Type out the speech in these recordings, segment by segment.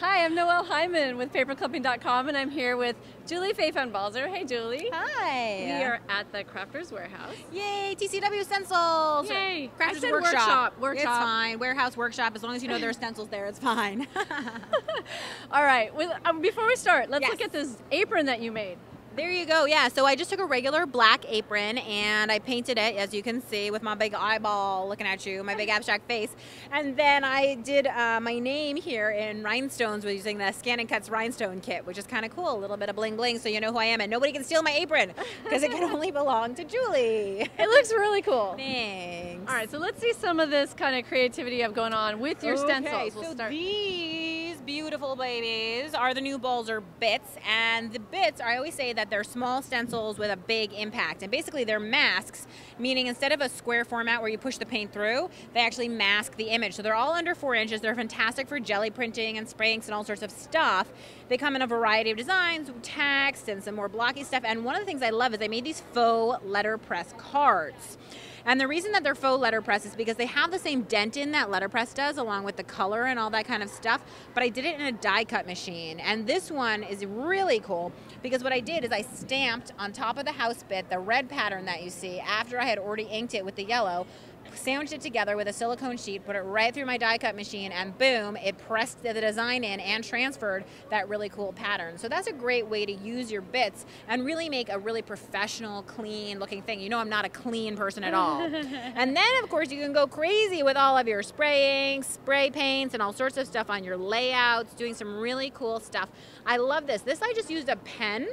Hi, I'm Noell Hyman with paperclipping.com, and I'm here with Julie Fei-Fan Balzer. Hey, Julie. Hi. We are at the Crafters Warehouse. Yay, TCW stencils. Yay. Crafters workshop. workshop. Workshop. It's fine. Warehouse workshop. As long as you know there are stencils there, it's fine. All right. Well, um, before we start, let's Yes. look at this apron that you made. There you go. Yeah. So I just took a regular black apron and I painted it, as you can see, with my big eyeball looking at you, my big abstract face. And then I did uh, my name here in rhinestones with using the ScanNCut's rhinestone kit, which is kind of cool. A little bit of bling bling, so you know who I am, and nobody can steal my apron because it can only belong to Julie. It looks really cool. Thanks. All right, so let's see some of this kind of creativity you have going on with your stencils. Okay, We'll so start. these beautiful babies are the new Balzer bits, and the bits, I always say that they're small stencils with a big impact, and basically they're masks, meaning instead of a square format where you push the paint through, they actually mask the image. So they're all under four inches. They're fantastic for jelly printing and spray inks and all sorts of stuff. They come in a variety of designs, text, and some more blocky stuff. And one of the things I love is I made these faux letterpress cards. And the reason that they're faux letterpress is because they have the same dent in that letterpress does, along with the color and all that kind of stuff. But I did it in a die cut machine. And this one is really cool because what I did is I stamped on top of the house bit the red pattern that you see after I had already inked it with the yellow sandwiched it together with a silicone sheet, put it right through my die cut machine, and boom, it pressed the design in and transferred that really cool pattern. So that's a great way to use your bits and really make a really professional, clean looking thing. You know, I'm not a clean person at all. and then, of course, you can go crazy with all of your spraying, spray paints, and all sorts of stuff on your layouts, doing some really cool stuff. I love this. This I just used a pen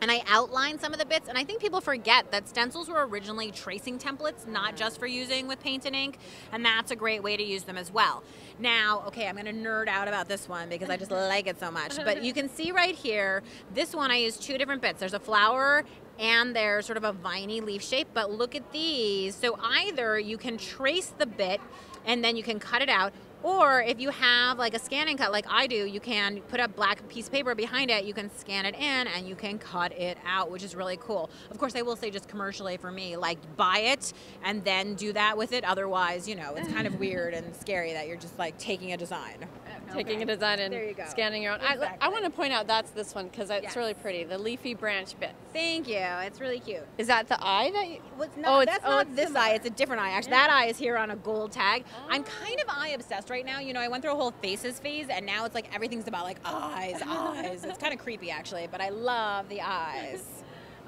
and I outlined some of the bits. And I think people forget that stencils were originally tracing templates, not just for using with paint and ink. And that's a great way to use them as well. Now, okay, I'm gonna nerd out about this one because I just like it so much. But you can see right here, this one I used two different bits. There's a flower and there's sort of a viney leaf shape. But look at these. So either you can trace the bit and then you can cut it out or if you have like a ScanNCut like I do, you can put a black piece of paper behind it, you can scan it in and you can cut it out, which is really cool. Of course, I will say just commercially for me, like buy it and then do that with it. Otherwise, you know, it's kind of weird and scary that you're just like taking a design. Taking Okay. a design and you scanning your own. I, I want to point out that's this one because it's Yes. really pretty. The leafy branch bit. Thank you. It's really cute. Is that the eye that you? What's Oh, not, it's- that's oh, not it's this similar. eye. It's a different eye. Actually, Yeah. that eye is here on a gold tag. I'm oh. kind of eye obsessed right now. You know, I went through a whole faces phase, and now it's like everything's about like eyes, eyes. It's kind of creepy actually, but I love the eyes.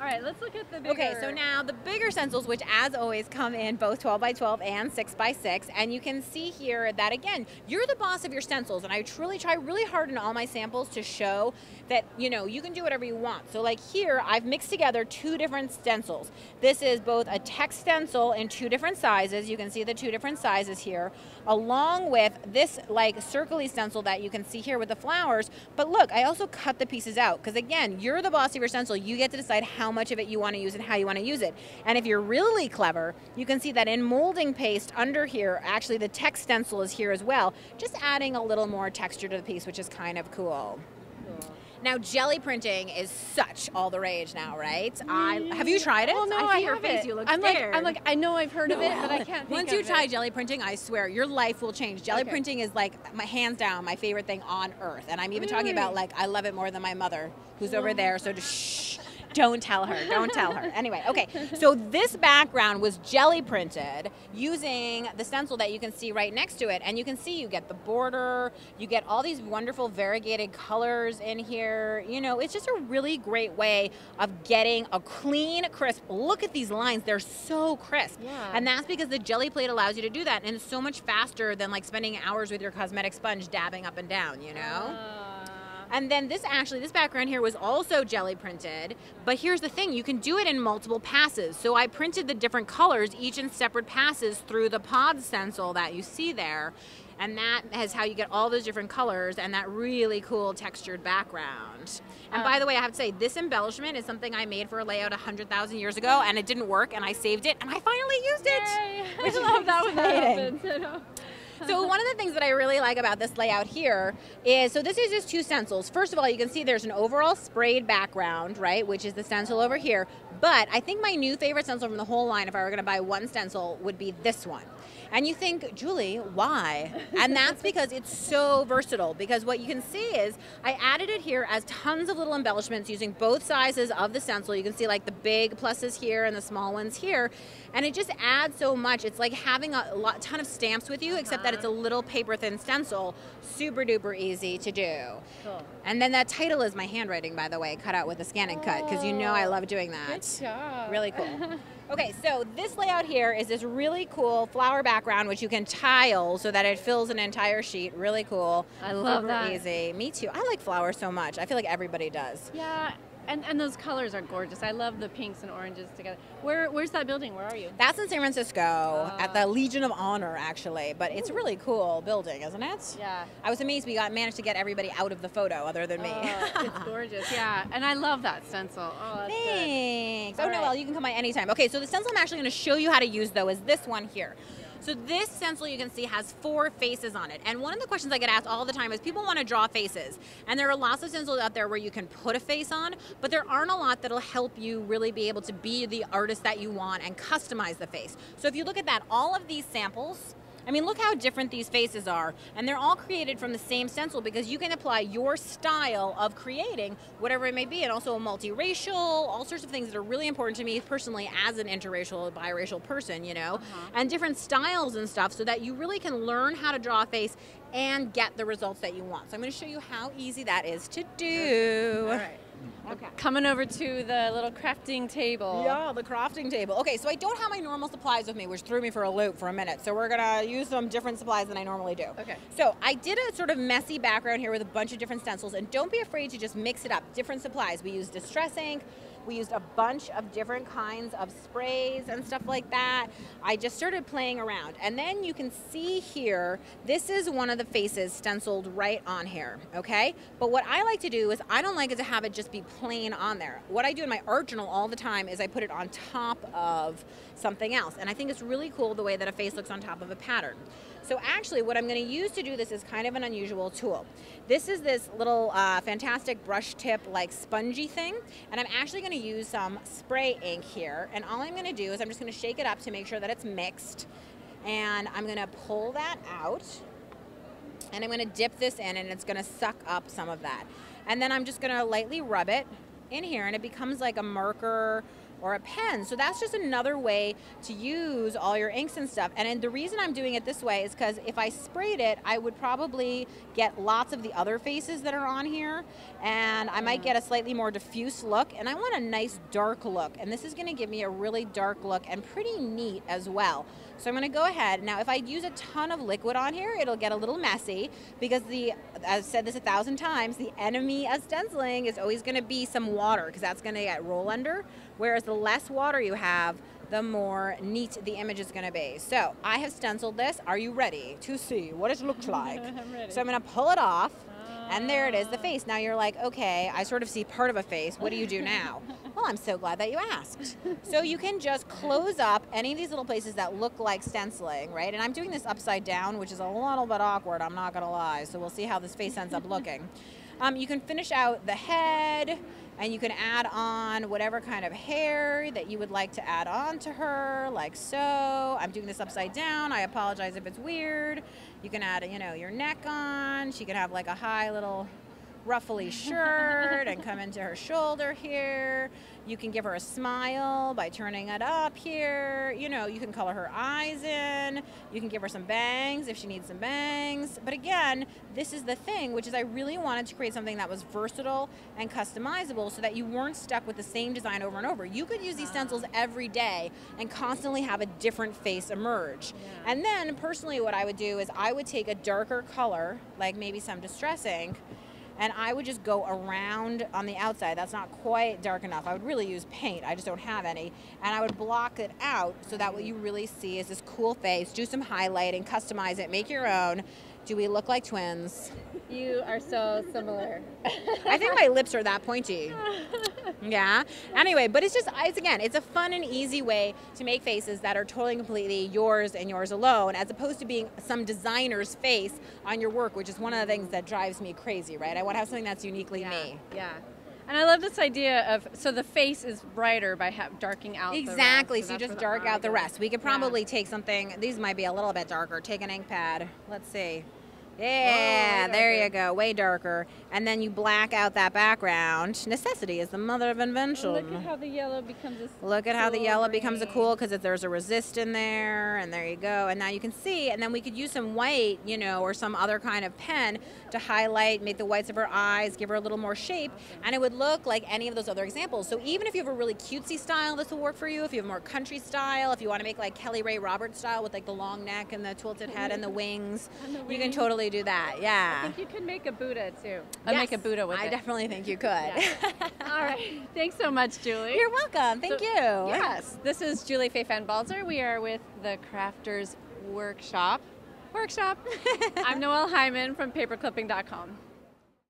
All right, let's look at the bigger. Okay, so now the bigger stencils, which as always come in both 12 by 12 and 6 by 6, and you can see here that again, you're the boss of your stencils, and I truly try really hard in all my samples to show that you know you can do whatever you want. So like here, I've mixed together two different stencils. This is both a text stencil in two different sizes. You can see the two different sizes here, along with this like circly stencil that you can see here with the flowers. But look, I also cut the pieces out because again, you're the boss of your stencil. You get to decide how much of it you want to use and how you want to use it. And if you're really clever, you can see that in molding paste under here, actually the text stencil is here as well, just adding a little more texture to the piece, which is kind of cool. Now, jelly printing is such all the rage now, right? I have you tried it? Oh no, I I, your face. it. You look I'm scared. like, I'm like, I know I've heard of it, but I can't. Think Once you it. try jelly printing, I swear your life will change. Jelly Okay. printing is like my hands down my favorite thing on earth, and I'm even talking about like I love it more than my mother, who's over there. So just shh. Don't tell her. Don't tell her. Anyway, okay. So this background was jelly printed using the stencil that you can see right next to it, and you can see you get the border, you get all these wonderful variegated colors in here. You know, it's just a really great way of getting a clean, crisp. Look at these lines; they're so crisp. Yeah. And that's because the jelly plate allows you to do that, and it's so much faster than like spending hours with your cosmetic sponge dabbing up and down. You know. Uh, And then this actually, this background here was also jelly printed. But here's the thing you can do it in multiple passes. So I printed the different colors, each in separate passes, through the pod stencil that you see there. And that is how you get all those different colors and that really cool textured background. And by Um, the way, I have to say, this embellishment is something I made for a layout 100,000 years ago, and it didn't work, and I saved it, and I finally used it. Yay. Which I love that when that happens. So one of the things that I really like about this layout here is, so this is just two stencils. First of all, you can see there's an overall sprayed background, right, which is the stencil over here. But I think my new favorite stencil from the whole line, if I were going to buy one stencil, would be this one. And you think, Julie, why? And that's because it's so versatile. Because what you can see is I added it here as tons of little embellishments using both sizes of the stencil. You can see like the big pluses here and the small ones here. And it just adds so much. It's like having a lot, ton of stamps with you, except that it's a uh-huh. little paper thin stencil. Super duper easy to do. Cool. And then that title is my handwriting, by the way, cut out with a ScanNCut, because you know I love doing that. Good job. Really cool. Okay, so this layout here is this really cool flower background, which you can tile so that it fills an entire sheet. Really cool. I love Super that. Easy. Me too. I like flowers so much. I feel like everybody does. Yeah, and, and those colors are gorgeous. I love the pinks and oranges together. Where Where's that building? Where are you? That's in San Francisco at Ah. the Legion of Honor, actually. But it's a really cool building, isn't it? Yeah. I was amazed we got managed to get everybody out of the photo other than me. Oh, it's gorgeous. Yeah, and I love that stencil. Oh, that's good. Thanks. Oh, All Noell, right. you can come by anytime. Okay, so the stencil I'm actually going to show you how to use, though, is this one here. So this stencil you can see has four faces on it. And one of the questions I get asked all the time is people want to draw faces. And there are lots of stencils out there where you can put a face on, but there aren't a lot that'll help you really be able to be the artist that you want and customize the face. So if you look at that, all of these samples I mean, look how different these faces are. And they're all created from the same stencil because you can apply your style of creating whatever it may be, and also a multiracial, all sorts of things that are really important to me personally as an interracial, biracial person, you know, uh-huh. and different styles and stuff so that you really can learn how to draw a face and get the results that you want. So I'm going to show you how easy that is to do. All right. Okay. Coming over to the little crafting table. Yeah, the crafting table. Okay, so I don't have my normal supplies with me, which threw me for a loop for a minute. So we're gonna use some different supplies than I normally do. Okay. So I did a sort of messy background here with a bunch of different stencils, and don't be afraid to just mix it up. Different supplies. We use distress ink. We used a bunch of different kinds of sprays and stuff like that. I just started playing around. And then you can see here, this is one of the faces stenciled right on here, okay? But what I like to do is I don't like it to have it just be plain on there. What I do in my art journal all the time is I put it on top of something else. And I think it's really cool the way that a face looks on top of a pattern. So actually what I'm gonna use to do this is kind of an unusual tool. This is this little uh, fantastic brush tip like spongy thing. And I'm actually gonna use some spray ink here. And all I'm gonna do is I'm just gonna shake it up to make sure that it's mixed. And I'm gonna pull that out. And I'm gonna dip this in and it's gonna suck up some of that. And then I'm just gonna lightly rub it in here and it becomes like a marker or a pen. So that's just another way to use all your inks and stuff. And, and the reason I'm doing it this way is because if I sprayed it, I would probably get lots of the other faces that are on here. And I might get a slightly more diffuse look. And I want a nice dark look. And this is gonna give me a really dark look and pretty neat as well. So I'm gonna go ahead. Now, if I use a ton of liquid on here, it'll get a little messy because the, I've said this a thousand times, the enemy of stenciling is always gonna be some water because that's gonna get roll under. Whereas the less water you have, the more neat the image is gonna be. So I have stenciled this. Are you ready to see what it looks like? I'm ready. So I'm gonna pull it off. And there it is, the face. Now you're like, okay, I sort of see part of a face. What do you do now? well, I'm so glad that you asked. So you can just close up any of these little places that look like stenciling, right? And I'm doing this upside down, which is a little bit awkward, I'm not gonna lie. So we'll see how this face ends up looking. Um, you can finish out the head and you can add on whatever kind of hair that you would like to add on to her, like so. I'm doing this upside down. I apologize if it's weird. You can add, you know, your neck on. She can have like a high little ruffly shirt and come into her shoulder here. You can give her a smile by turning it up here. You know, you can color her eyes in. You can give her some bangs if she needs some bangs. But again, this is the thing, which is I really wanted to create something that was versatile and customizable so that you weren't stuck with the same design over and over. You could use these stencils every day and constantly have a different face emerge. Yeah. And then personally what I would do is I would take a darker color, like maybe some distress ink, and I would just go around on the outside. That's not quite dark enough. I would really use paint. I just don't have any. And I would block it out so that what you really see is this cool face. Do some highlighting, customize it, make your own. Do we look like twins? You are so similar. I think my lips are that pointy. Yeah. Anyway, but it's just, it's again, it's a fun and easy way to make faces that are totally and completely yours and yours alone, as opposed to being some designer's face on your work, which is one of the things that drives me crazy, right? I want to have something that's uniquely yeah. me. Yeah. And I love this idea of so the face is brighter by ha- darking out. rest, Exactly. So, you just dark out the rest. We could Yeah. probably take something. These might be a little bit darker. Take an ink pad. Let's see. Yeah, there you go. Way darker. And then you black out that background. Necessity is the mother of invention. Look at how the yellow becomes a Look at how the cool yellow becomes a cool because if there's a resist in there, and there you go. And now you can see, and then we could use some white, you know, or some other kind of pen to highlight, make the whites of her eyes, give her a little more shape, and it would look like any of those other examples. So even if you have a really cutesy style, this will work for you. If you have more country style, if you want to make like Kelly Rae Roberts style with like the long neck and the tilted head and the wings, And the you can totally do that. Yeah. I think you could make a Buddha too. I'd make a Buddha with I it. definitely think you could. Yeah. All right. Thanks so much, Julie. You're welcome. Thank So- you. Yes. This is Julie Fei-Fan Balzer. We are with the Crafters Workshop. Workshop. I'm Noell Hyman from paperclipping.com.